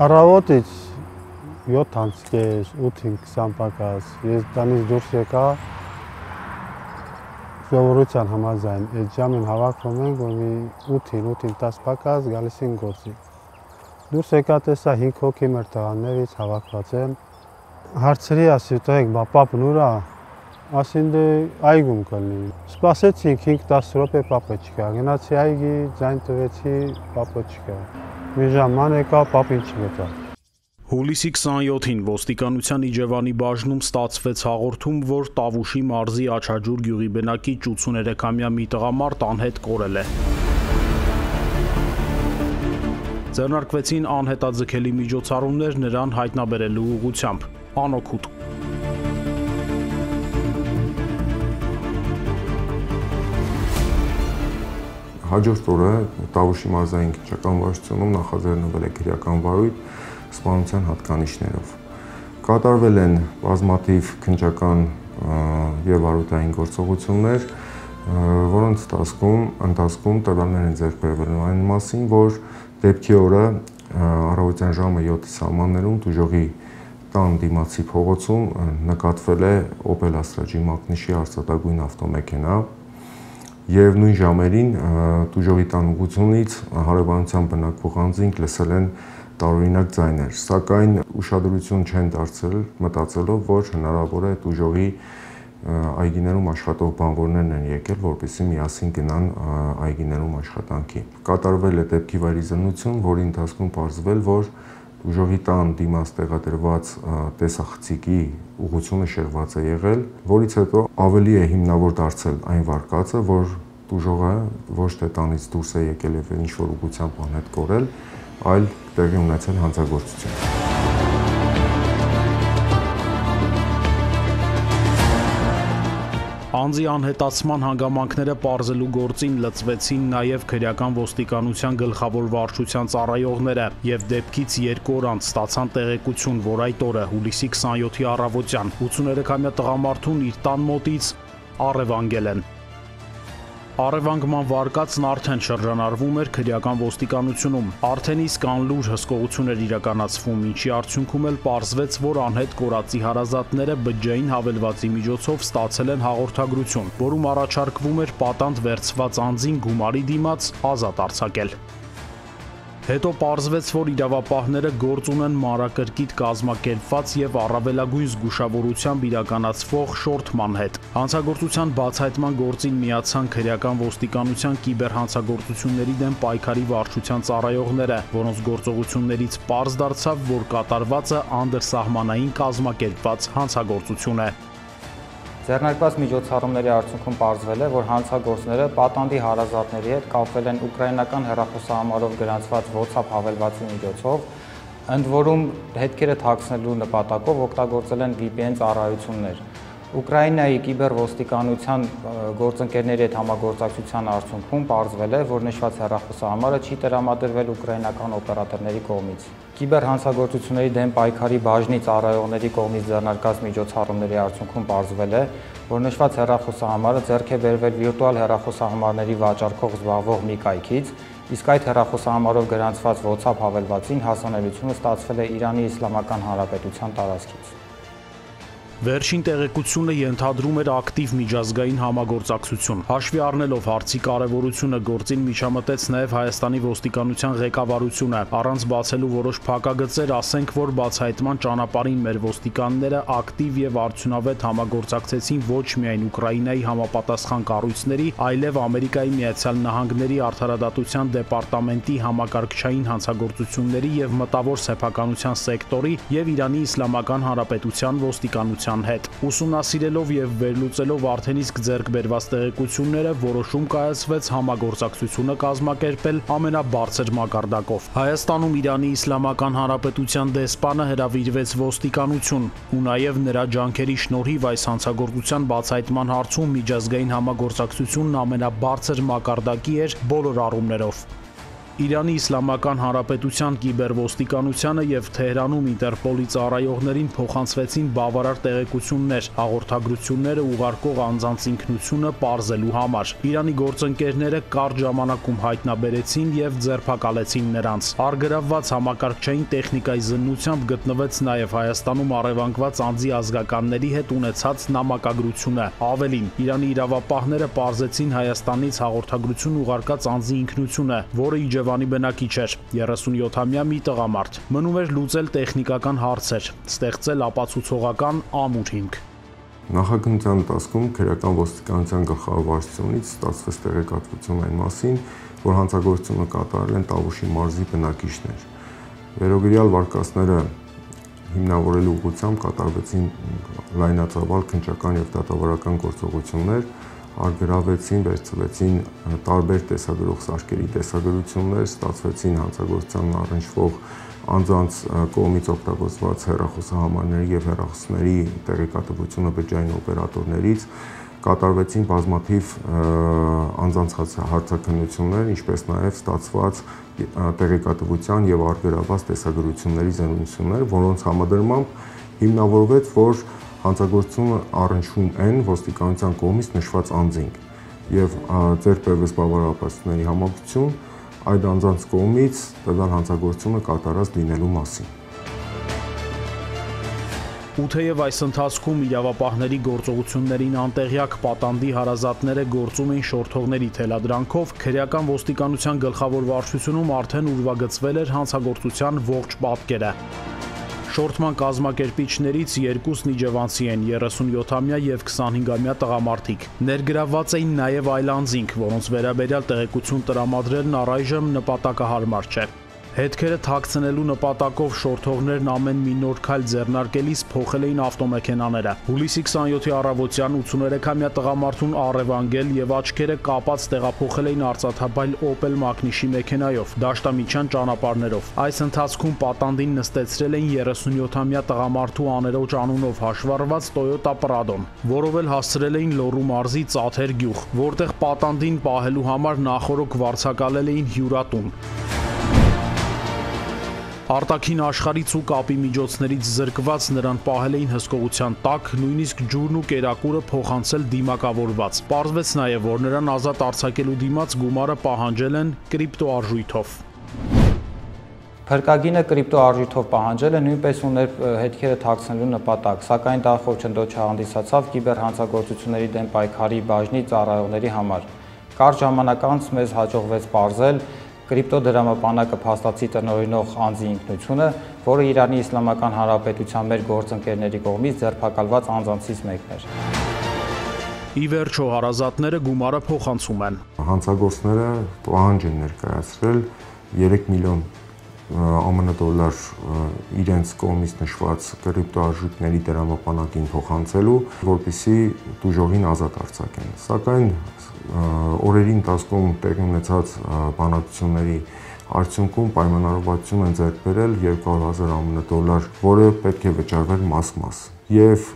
Առավոտից 7 անցկեր 8-ին 20 պակաս ես տանից դուրս եկա սովորության համաձայն այդ ժամին հավաքվում ենք, որ մի 8-ին, 8-ին 10 պակաս գալիս են գործի։ Դուրս եկա տեսա 5 հոգի մեր տղաներից հավաքված են։ Հարցրի ասի, բա պապն ուրա, ասին դե այգում կլինի։ Սպասեցինք 5-10 րոպե պապը չկա։ Գնացի այգի, ձայն տվեցի, պապը չկա։ Մի ժաման եկա, պապին չգտա։ Հուլիսի 27-ին ոստիկանության Իջևանի բաժնում ստացվեց հաղորդում, որ Տավուշի մարզի Աչաջուր գյուղի բնակիչ 83-ամյա մի տղամարդ անհետ կորել է։ Ձեռնարկվեցին անհետաձգելի միջոցառումներ նրան հայտնաբերելու ուղղությամբ։ Անօքուտ հաջորդ օրը Տավուշի մարզային քիչական վարչությունում նախաձեռնվել է քրեական վարույթ սպանության հատկանիշներով։ Կատարվել են բազմաթիվ քննչական եւ վարութային գործողություններ, որոնց ընթացքում ընթացքում տվյալներ են ձեռք բերվել այն մասին, որ դեպքի օրը առավոտյան ժամը 7-ի սահմաններում դուժողի տան դիմացի փողոցում նկատվել է Opel Astra G մակնիշի արծաթագույն ավտոմեքենա եւ նույն ժամերին դուժողի տան ուղությունից հարևանության բնակվող անձինք լսել են տարօրինակ ձայներ, սակայն ուշադրություն չեն դարձել մտածելով, որ հնարավոր է դուժողի այգիներում աշխատող բանվորներն են եկել, որպեսզի միասին գնան այգիներում աշխատանքի։ Կատարվել է դեպքի վայրիզնություն, որի ընթացքում պարզվել, որ ուժողի տան դիմաց տեղադրված տեսախցիկի ուղությունը շեղված է եղել, որից հետո ավելի է հիմնավոր դարձել այն վարկածը, որ ուժողը ոչ թե տանից դուրս է եկել եւ ինչ որ ուղությամբ անհետ կորել, այլ տեղի ունեցել հանցագործություն։ Անձի անհետացման հանգամանքները ողջելու գործին լծվեցին նաև քրեական ոստիկանության գլխավոր վարչության ծառայողները եւ դեպքից երկու օր անց ստացան տեղեկություն, որ այդ օրը հուլիսի 27-ի առավոտյան 83-ամյա տղամարդուն իր տան մոտից առևանգել են։ Արևանգման վարկածն արդեն շրջանառվում էր քրեական ոստիկանությունում։ Արդեն իսկ անլուր հսկողություն էր իրականացվում, ինչի արդյունքում էլ պարզվեց, որ անհետ կորածի հարազատները բջջային հավելվածի միջոցով ստացել են հաղորդագրություն, որում առաջարկվում էր պատանդ վերցված անձին գումարի դիմաց ազատ արձակել։ Հետո պարզվեց, որ իրավապահները գործ ունեն մանրակրկիտ կազմակերպված եւ առավելագույն զգուշավորությամբ իրականացվող շորթման հետ։ Հանցագործության բացահայտման գործին միացան քրեական ոստիկանության կիբերհանցագործությունների դեմ պայքարի վարչության ծառայողները, որոնց գործողություններից պարզ դարձավ, որ կատարվածը անդրսահմանային կազմակերպված հանցագործություն է։ Ձեռնարկված միջոցառումների արդյունքում ողջվել է, որ հանցագործները պատանդի հարազատների հետ կապվել են ուկրաինական հեռախոսահամարով գրանցված WhatsApp հավելվածի միջոցով, ընդ որում հետքերը թաքցնելու նպատակով օգտագործել են VPN ծառայություններ։ Ուկրաինայի կիբերոստիկանության գործընկերների հետ համագործակցության արդյունքում ողջվել է, որ նշված հեռախոսահամարը չի տրամադրվել ուկրաինական օպերատորների կողմից։ Կիբերհանցագործությունների դեմ պայքարի բաժնի ծառայողների կողմից ձեռնարկած միջոցառումների արդյունքում ողջվել է, որ նշված հեռախոսահամարը ձեռք է բերվել վիրտուալ հեռախոսահամարների վաճառքող զբաղվող մի կայքից, իսկ այդ հեռախոսահամարով գրանցված WhatsApp հավելվածին հասանելիությունը ստացվել է Իրանի Իսլամական Հանրապետության տարածքից։ Վերջին տեղեկությունը ենթադրում էր ակտիվ միջազգային համագործակցություն։ Հաշվի առնելով հարցի կարևորությունը գործին միջամտեց նաև Հայաստանի ոստիկանության ղեկավարությունը։ Առանց բացելու որոշ փակագծեր, ասենք, որ բացահայտման ճանապարհին մեր ոստիկանները ակտիվ եւ արդյունավետ համագործակցեցին ոչ միայն Ուկրաինայի համապատասխան կառույցների, այլև Ամերիկայի Միացյալ Նահանգների արդարադատության դեպարտամենտի համակարգչային հանցագործությունների եւ մտավոր սեփականության սեկտորի եւ Իրանի Իսլամական Հանրապետության ոստիկանության հանրության հետ։ Ուսումնասիրելով եւ վերլուծելով արդեն իսկ ձեռք բերված տեղեկությունները, որոշում կայացվեց համագործակցությունը կազմակերպել ամենաբարձր մակարդակով։ Հայաստանում Իրանի Իսլամական Հանրապետության դեսպանը հրավիրվեց ոստիկանություն, ու նաեւ նրա ջանքերի շնորհիվ այս հանցագործության բացահայտման հարցում միջազգային համագործակցությունն ամենաբարձր մակարդակի էր բոլոր առումներով։ Իրանի Իսլամական Հանրապետության կիբերոստիկանությանը եւ Թեհրանում Ինտերպոլի ծառայողներին փոխանցվեցին բավարար տեղեկություններ հաղորդագրությունները ուղարկող անձանց ինքնությունը ողջելու համար։ Իրանի գործընկերները կարճ ժամանակում հայտնաբերեցին եւ ձերբակալեցին նրանց։ Արգրավված համակարգչային տեխնիկայի զննությամբ գտնվեց նաեւ Հայաստանում առևանգված անձի ազգականների հետ ունեցած նամակագրությունը։ Ավելին, Իրանի իրավապահները ողջեցին Հայաստանից հաղորդագրություն ուղարկած անձի ինքնությունը, որը Իջևանի բնակիչ էր, 37-ամյա մի տղամարդ։ Մնում էր լուծել տեխնիկական հարցեր, ստեղծել ապացուցողական ամուր հիմք։ Նախագծության ընթացքում քրեական ոստիկանության գլխավոր վարչությունից ստացվեց տեղեկատվություն այն մասին, որ հանցագործությունը կատարել են Տավուշի մարզի բնակիչներ։ Վերոգրյալ վարկածները հիմնավորելու ուղղությամբ կատարվեցին լայնածավալ քնչական եւ դատավարական գործողություններ, արգրավեցին, վերցվեցին տարբեր տեսագրող սարքերի տեսագրություններ, ստացվեցին հանցագործության առնչվող անձանց կողմից օգտագործված հեռախոսահամարների եւ հեռախոսների տեղեկատվությունը բջջային օպերատորներից կատարվեցին բազմաթիվ անձանց հարցակնություններ, ինչպես նաև ստացված տեղեկատվության եւ արգելված տեսագրությունների զենություններ, որոնց համադրմամբ հիմնավորվեց, որ հանցագործությունը առնչվում են ոստիկանության կողմից նշված անձին եւ ձերբևս բավարարապաշտների համակցություն այդ անձանց կողմից տվյալ հանցագործությունը կատարած լինելու մասին։ Ու թեև այս ընթացքում իրավապահների գործողություններին անտեղյակ պատանդի հարազատները գործում էին շորթողների թելադրանքով, քրեական ոստիկանության գլխավոր վարչությունում արդեն ուրվագծվել էր հանցագործության ողջ պատկերը։ Շորթման կազմակերպիչներից երկուսն իջևանցի են 37-ամյա եւ 25-ամյա տղամարդիկ։ Ներգրավված էին նաեւ այլ անձինք, որոնց վերաբերյալ տեղեկություն տրամադրելն առայժմ նպատակահարմար չէ։ Հետքերը թաքցնելու նպատակով շորթողներն ամեն մի նոր քայլ ձեռնարկելիս փոխել էին ավտոմեքենաները։ Հուլիսի 27-ի առավոտյան 83-ամյա տղամարդուն առևանգել եւ աչքերը կապած տեղափոխել էին արծաթաբայլ Opel Magnish-ի մեքենայով, դաշտամիջյան ճանապարհներով։ Այս ընթացքում պատանդին նստեցրել էին 37-ամյա տղամարդու աներոջ անունով հաշվառված Toyota Prado-ն, որով էլ հասցրել էին Լոռու մարզի Ծաթեր գյուղ, որտեղ պատանդին պահելու համար նախորոք վարձակալել էին հյուրատուն։ Արտաքին աշխարից ու կապի միջոցներից զրկված նրան պահել էին հսկողության տակ, նույնիսկ ջուրն ու կերակուրը փոխանցել դիմակավորված։ Պարզվեց նաև, որ նրան ազատ արձակելու դիմաց գումարը պահանջել են կրիպտոարժույթով։ Փրկագինը կրիպտոարժույթով պահանջելը նույնպես ուներ հետքերը թաքցնելու նպատակ, սակայն դա խոչընդոտ չհանդիսացավ կիբերհանցագործությունների դեմ պայքարի բաժնի ծառայողների համար։ Կարճ ժամանակ անց մեզ հաջողվեց ողջել կրիպտոդրամապանակը փաստացի տնօրինող անձի ինքնությունը, որը Իրանի Իսլամական Հանրապետության մեր գործընկերների կողմից ձերբակալված անձանցից մեկն էր։ Ի վերջո հարազատները գումարը փոխանցում են։ Հանցագործները պահանջ են ներկայացրել 3 միլիոն ԱՄՆ դոլար իրենց կողմից նշված կրիպտոարժույթների դրամապանակին փոխանցելու, որպիսի դուժողին ազատ արձակեն։ Սակայն օրերի ընթացքում տեղի ունեցած բանակցությունների արդյունքում պայմանավորվածություն են ձեռք բերել 200.000 ԱՄՆ դոլար, որը պետք է վճարվեր մաս-մաս։ Եվ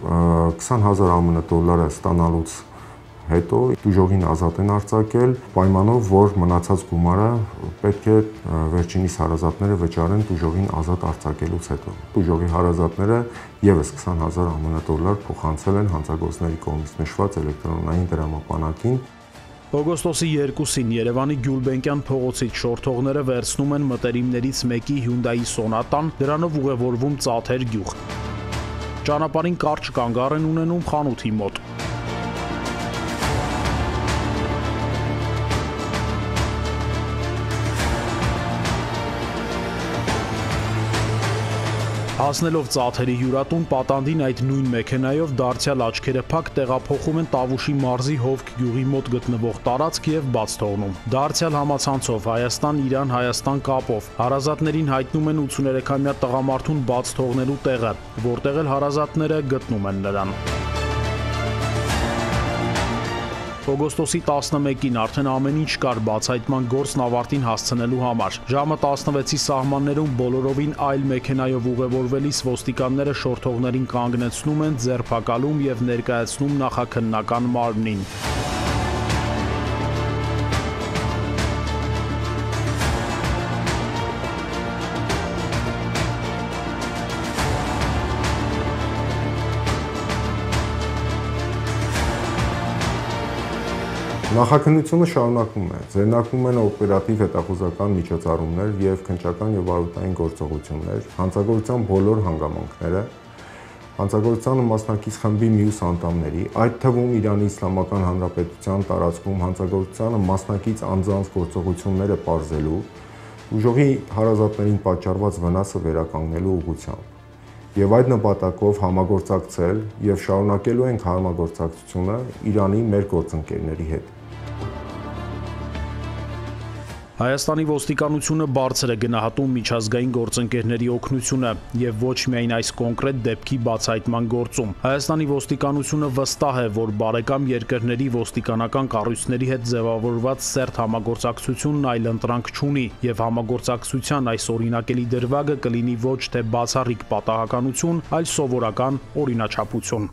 20.000 ԱՄՆ դոլարը ստանալուց հետո դուժողին ազատ են արձակել պայմանով, որ մնացած գումարը պետք է վերջինիս հարազատները վճարեն դուժողին ազատ արձակելուց հետո։ Դուժողի հարազատները եւս 20000 ԱՄՆ դոլար փոխանցել են հանցագործների կողմից նշված էլեկտրոնային դրամապանակին Օգոստոսի 2-ին Երևանի Գյուլբենկյան փողոցից շորթողները վերցնում են մտերիմներից մեկի Hyundai Sonata-ն, դրանով ուղևորվում Ծաթեր գյուղ։ Ճանապարհին կարճ կանգառ են ունենում խանութի մոտ։ Հասնելով Ծաթերի հյուրատուն, պատանդին այդ նույն մեքենայով դարձյալ աչքերը փակ տեղափոխում են Տավուշի մարզի Հովք գյուղի մոտ գտնվող տարածք եւ բաց թողնում։ Դարձյալ համացանցով Հայաստան-Իրան-Հայաստան կապով հարազատներին հայտնում են 83-ամյա տղամարդուն բաց թողնելու տեղը, որտեղ էլ հարազատները գտնում են նրան։ Օգոստոսի 11-ին արդեն ամեն ինչ կար բացահայտման գործն ավարտին հասցնելու համար։ Ժամը 16-ի սահմաններում բոլորովին այլ մեքենայով ուղևորվելիս ոստիկանները շորթողներին կանգնեցնում են, ձերբակալում եւ ներկայացնում նախաքննական մարմնին։ Նախաքննությունը շարունակվում է։ Ձեռնարկվում են օպերատիվ հետախուզական միջոցառումներ եւ քնչական եւ վարույթային գործողություններ, հանցագործության բոլոր հանգամանքները, հանցագործությանը մասնակից խմբի մյուս անդամների, այդ թվում Իրանի Իսլամական Հանրապետության տարածքում հանցագործությանը մասնակից անձանց գործողությունները բարձելու, ուժողի հարազատներին պատճառված վնասը վերականգնելու ուղղությամբ եւ այդ նպատակով համագործակցել եւ շարունակելու ենք համագործակցությունը Իրանի մեր գործընկերների հետ։ Հայաստանի ոստիկանությունը բարձր է գնահատում միջազգային գործընկերների օգնությունը եւ ոչ միայն այս կոնկրետ դեպքի բացահայտման գործում։ Հայաստանի ոստիկանությունը վստահ է, որ բարեկամ երկրների ոստիկանական կառույցների հետ ձևավորված սերտ համագործակցությունն այլ ընտրանք չունի եւ համագործակցության այս օրինակելի դրվագը կլինի ոչ թե բացառիկ պատահականություն, այլ սովորական օրինաչափություն